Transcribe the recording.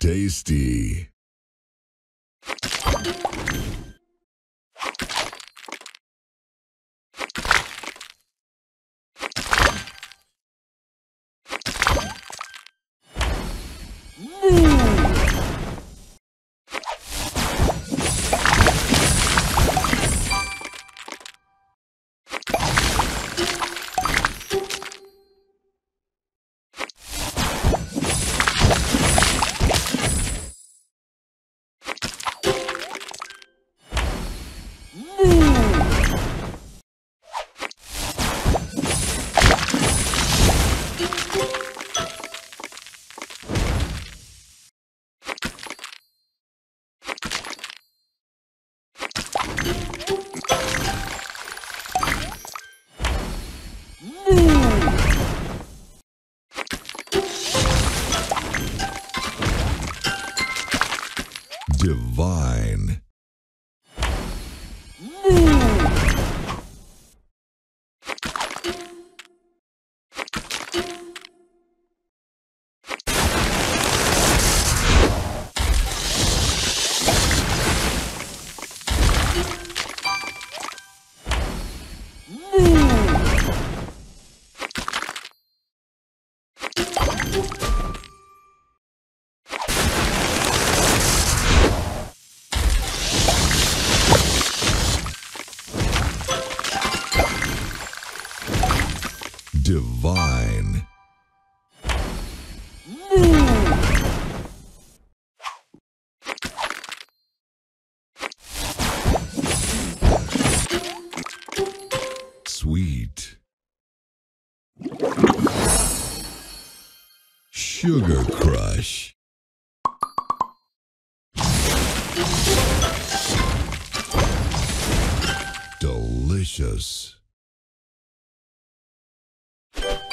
tasty. Divine. Divine. Sweet. Sugar Crush. Delicious you